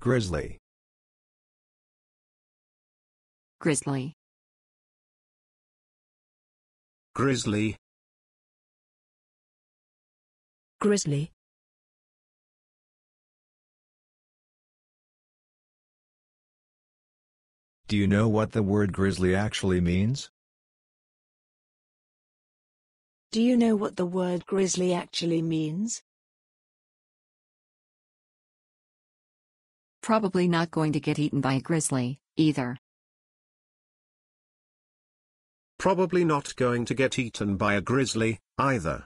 Grizzly. Grizzly. Grizzly. Grizzly. Do you know what the word grizzly actually means? Do you know what the word grizzly actually means? Probably not going to get eaten by a grizzly, either. Probably not going to get eaten by a grizzly, either.